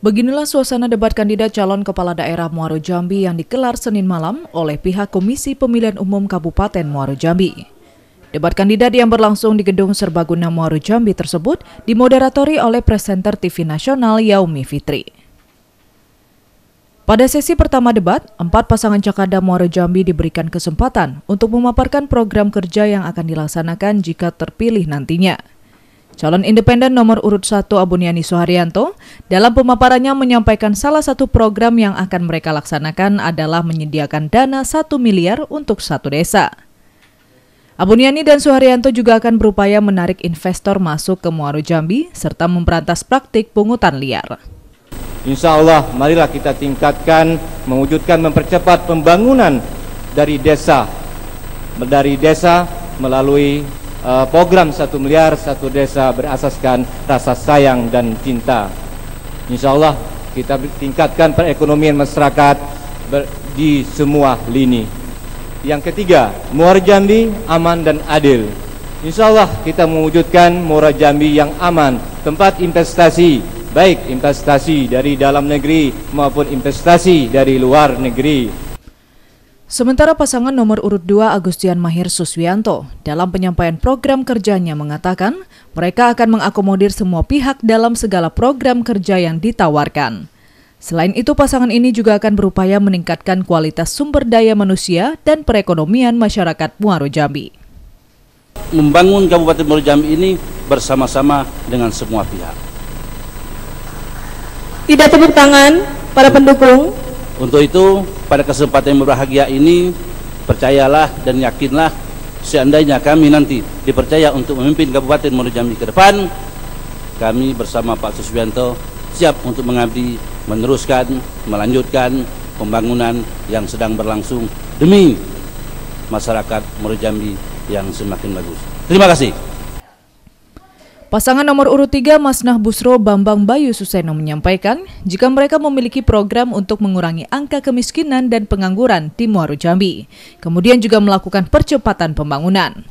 Beginilah suasana debat kandidat calon kepala daerah Muaro Jambi yang dikelar Senin malam oleh pihak Komisi Pemilihan Umum Kabupaten Muaro Jambi. Debat kandidat yang berlangsung di Gedung Serbaguna Muaro Jambi tersebut dimoderatori oleh presenter TV nasional Yaumi Fitri. Pada sesi pertama debat, empat pasangan Cakada Muaro Jambi diberikan kesempatan untuk memaparkan program kerja yang akan dilaksanakan jika terpilih nantinya. Calon independen nomor urut 1 Abuniani Suharyanto dalam pemaparannya menyampaikan salah satu program yang akan mereka laksanakan adalah menyediakan dana 1 miliar untuk satu desa. Abuniani dan Suharyanto juga akan berupaya menarik investor masuk ke Muaro Jambi serta memberantas praktik pungutan liar. Insya Allah marilah kita tingkatkan, mewujudkan, mempercepat pembangunan dari desa, dari desa melalui uh, program satu miliar satu desa berasaskan rasa sayang dan cinta. Insya Allah kita tingkatkan perekonomian masyarakat di semua lini. Yang ketiga, Muara Jambi aman dan adil. Insya Allah kita mewujudkan Muara Jambi yang aman, tempat investasi, baik investasi dari dalam negeri maupun investasi dari luar negeri. Sementara pasangan nomor urut 2 Agustian Mahir Suswianto dalam penyampaian program kerjanya mengatakan mereka akan mengakomodir semua pihak dalam segala program kerja yang ditawarkan. Selain itu pasangan ini juga akan berupaya meningkatkan kualitas sumber daya manusia dan perekonomian masyarakat Muaro Jambi. Membangun Kabupaten Muaro Jambi ini bersama-sama dengan semua pihak. Tidak tepuk tangan para pendukung. Untuk itu, pada kesempatan yang berbahagia ini, percayalah dan yakinlah seandainya kami nanti dipercaya untuk memimpin Kabupaten Muaro Jambi ke depan, kami bersama Pak Susbianto siap untuk mengabdi, meneruskan, melanjutkan pembangunan yang sedang berlangsung demi masyarakat Muaro Jambi yang semakin bagus. Terima kasih. Pasangan nomor urut 3 Masnah Busro Bambang Bayu Suseno menyampaikan jika mereka memiliki program untuk mengurangi angka kemiskinan dan pengangguran di Muaro Jambi. Kemudian juga melakukan percepatan pembangunan.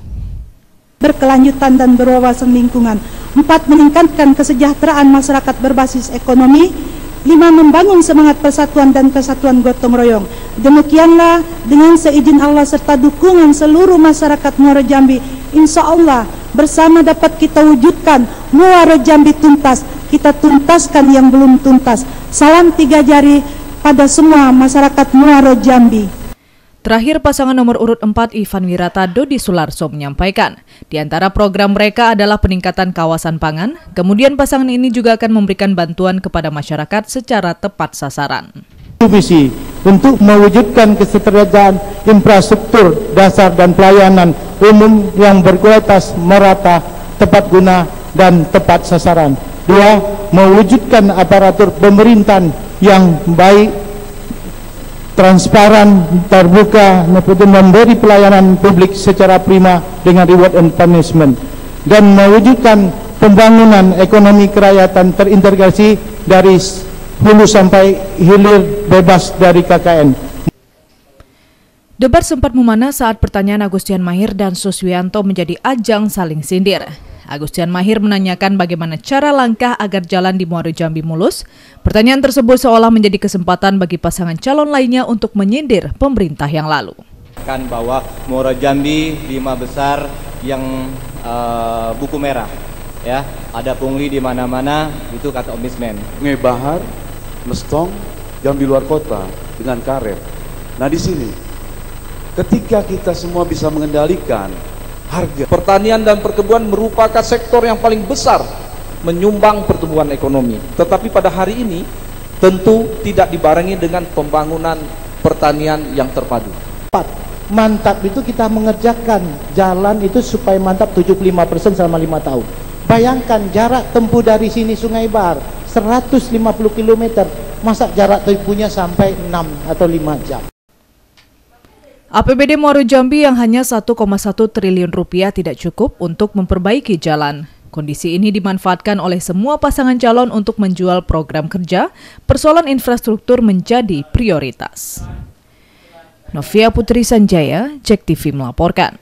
Berkelanjutan dan berwawasan lingkungan. Empat, meningkatkan kesejahteraan masyarakat berbasis ekonomi. Lima, membangun semangat persatuan dan kesatuan gotong royong. Demikianlah dengan seizin Allah serta dukungan seluruh masyarakat Muaro Jambi. Insya Allah bersama dapat kita wujudkan muara jambi tuntas. Kita tuntaskan yang belum tuntas. Salam tiga jari pada semua masyarakat muara jambi. Terakhir pasangan nomor urut 4 Ivan Wirata Dodi Sularso menyampaikan, di antara program mereka adalah peningkatan kawasan pangan, kemudian pasangan ini juga akan memberikan bantuan kepada masyarakat secara tepat sasaran. Visi untuk mewujudkan kesetaraan infrastruktur dasar dan pelayanan umum yang berkualitas, merata, tepat guna, dan tepat sasaran. Dua, mewujudkan aparatur pemerintahan yang baik, transparan, terbuka, memberi pelayanan publik secara prima dengan reward and punishment. Dan mewujudkan pembangunan ekonomi kerakyatan terintegrasi dari hulu sampai hilir bebas dari KKN. Debat sempat memanas saat pertanyaan Agustian Mahir dan Suswianto menjadi ajang saling sindir. Agustian Mahir menanyakan bagaimana cara langkah agar jalan di Muaro Jambi mulus. Pertanyaan tersebut seolah menjadi kesempatan bagi pasangan calon lainnya untuk menyindir pemerintah yang lalu. Kan bahwa Muaro Jambi lima besar yang uh, buku merah, ya ada pungli di mana-mana itu kata omismen. Ngebahar, Mestong, Jambi luar kota dengan karet. Nah di sini Ketika kita semua bisa mengendalikan harga pertanian dan perkebunan merupakan sektor yang paling besar menyumbang pertumbuhan ekonomi. Tetapi pada hari ini tentu tidak dibarengi dengan pembangunan pertanian yang terpadu. Mantap itu kita mengerjakan jalan itu supaya mantap 75% selama lima tahun. Bayangkan jarak tempuh dari sini Sungai Bar 150 km, masa jarak tempuhnya sampai 6 atau 5 jam. APBD Muaro Jambi yang hanya 1,1 triliun rupiah tidak cukup untuk memperbaiki jalan. Kondisi ini dimanfaatkan oleh semua pasangan calon untuk menjual program kerja, persoalan infrastruktur menjadi prioritas. Novia Putri Sanjaya, Cek TV melaporkan.